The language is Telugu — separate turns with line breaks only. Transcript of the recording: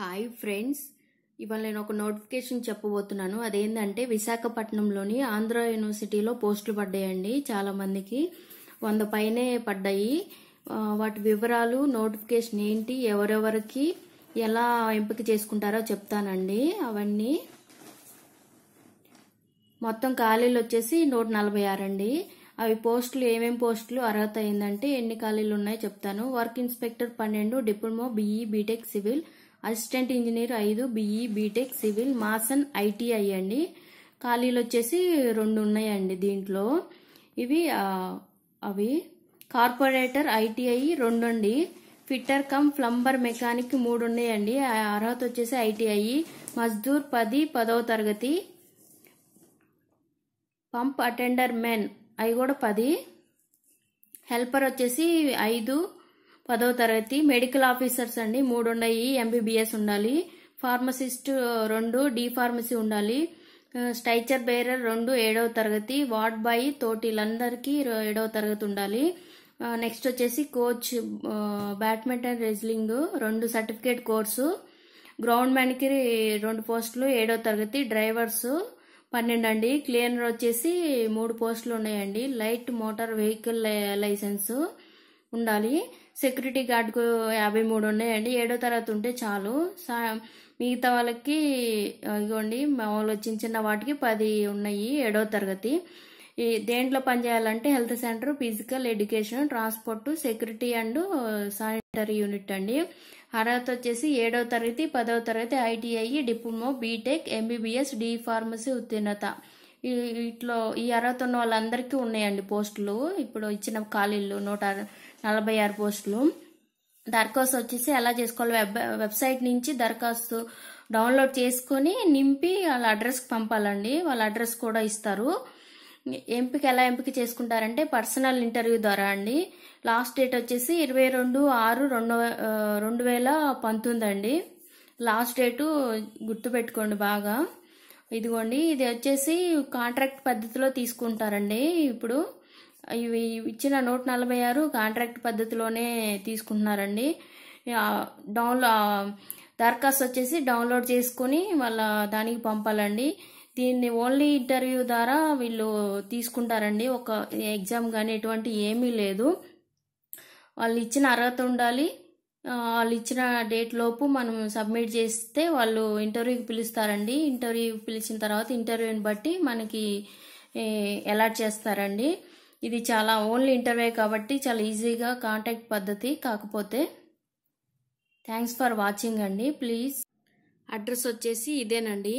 హాయ్ ఫ్రెండ్స్ ఇవాళ నేను ఒక నోటిఫికేషన్ చెప్పబోతున్నాను. అదేంటంటే విశాఖపట్నంలోని ఆంధ్ర యూనివర్సిటీలో పోస్టులు పడ్డాయండి చాలా మందికి వంద పైనే పడ్డాయి. వాటి వివరాలు నోటిఫికేషన్ ఏంటి ఎవరెవరికి ఎలా ఎంపిక చేసుకుంటారో చెప్తానండి. అవన్నీ మొత్తం ఖాళీలు వచ్చేసి నూట నలభై ఆరు అండి. అవి పోస్టులు ఏమేమి పోస్టులు అర్హత అయిందంటే ఎన్ని ఖాళీలు ఉన్నాయో చెప్తాను. వర్క్ ఇన్స్పెక్టర్ పన్నెండు diploma BE B Tech civil assistant engineer ఐదు BE B Tech civil mason ITI అండి ఖాళీలు వచ్చేసి రెండు ఉన్నాయండి దీంట్లో. ఇవి అవి కార్పొరేటర్ ఐటీఐ రెండు అండి ఫిట్టర్ కమ్ ప్లంబర్ మెకానిక్ మూడు ఉన్నాయండి ఆ అర్హత వచ్చేసి ఐటీఐ. మజ్దూర్ పది పదవ తరగతి. పంప్ అటెండర్ మెన్ అవి కూడా పది. హెల్పర్ వచ్చేసి ఐదు. పదో తరగతి మెడికల్ ఆఫీసర్స్ అండి. మూడు ఉన్నాయి ఎంబీబీఎస్ ఉండాలి. ఫార్మసిస్ట్ రెండు డి ఫార్మసీ ఉండాలి. స్టైచర్ బేరర్ రెండు ఏడవ తరగతి. వార్డ్ బాయ్ తోటిలందరికీ ఏడవ తరగతి ఉండాలి. నెక్స్ట్ వచ్చేసి కోచ్ బ్యాడ్మింటన్ రెజ్లింగ్ రెండు సర్టిఫికేట్ కోర్సు. గ్రౌండ్ మ్యాన్కి రెండు పోస్టులు ఏడవ తరగతి. డ్రైవర్స్ పన్నెండు అండి. క్లీనర్ వచ్చేసి మూడు పోస్టులు ఉన్నాయండి. Light motor vehicle licence licence ఉండాలి. సెక్యూరిటీ గార్డ్కు యాభై మూడు ఉన్నాయండి. ఏడో తరగతి ఉంటే చాలు. సా- మిగతా వాళ్ళకి ఆ, ఇగోండి మామూలు చిన్న చిన్న వాటికి పది ఉన్నాయి ఏడో తరగతి. ఈ దేంట్లో పనిచేయాలంటే health centre physical education transport security and sanitary unit అండి. అర్హత వచ్చేసి ఏడవ తరగతి పదవ తరగతి ITI diploma B Tech MBBS D pharmacy ఉత్తీర్ణత. ఈ వీటిలో ఈ అర్హత ఉన్న వాళ్ళందరికీ ఉన్నాయండి పోస్టులు. ఇప్పుడు ఇచ్చిన ఖాళీలు నూట నలభై ఆరు పోస్టులు. దరఖాస్తు వచ్చేసి ఎలా చేసుకోవాలి? వెబ్ వెబ్సైట్ నుంచి దరఖాస్తు డౌన్లోడ్ చేసుకొని నింపి వాళ్ళ అడ్రస్కి పంపాలండి. వాళ్ళ అడ్రస్ కూడా ఇస్తారు. ఎంపిక ఎలా ఎంపిక చేసుకుంటారంటే పర్సనల్ ఇంటర్వ్యూ ద్వారా అండి. లాస్ట్ డేట్ వచ్చేసి ఇరవై రెండు ఆరు రెండు రెండు వేల పంతొమ్మిది అండి. లాస్ట్ డేటు గుర్తుపెట్టుకోండి బాగా. ఇదిగోండి ఇది వచ్చేసి కాంట్రాక్ట్ పద్ధతిలో తీసుకుంటారండి ఇప్పుడు. ఇవి ఇచ్చిన నూట నలభై ఆరు కాంట్రాక్ట్ పద్ధతిలోనే తీసుకుంటున్నారండి. డౌన్లో దరఖాస్తు వచ్చేసి డౌన్లోడ్ చేసుకొని వాళ్ళ దానికి పంపాలండి. దీన్ని ఓన్లీ ఇంటర్వ్యూ ద్వారా వీళ్ళు తీసుకుంటారండి. ఒక ఎగ్జామ్ కానీ ఎటువంటి ఏమీ లేదు. వాళ్ళు ఇచ్చిన అర్హత ఉండాలి. వాళ్ళు ఇచ్చిన డేట్ లోపు మనం సబ్మిట్ చేస్తే వాళ్ళు ఇంటర్వ్యూకి పిలుస్తారండి. ఇంటర్వ్యూ పిలిచిన తర్వాత ఇంటర్వ్యూని బట్టి మనకి అలాట్ చేస్తారండి. ఇది చాలా ఓన్లీ ఇంటర్వ్యూ కాబట్టి చాలా ఈజీగా కాంటాక్ట్ పద్ధతి కాకపోతే థ్యాంక్స్ ఫర్ వాచింగ్ అండి ప్లీజ్ అడ్రస్ వచ్చేసి ఇదేనండి.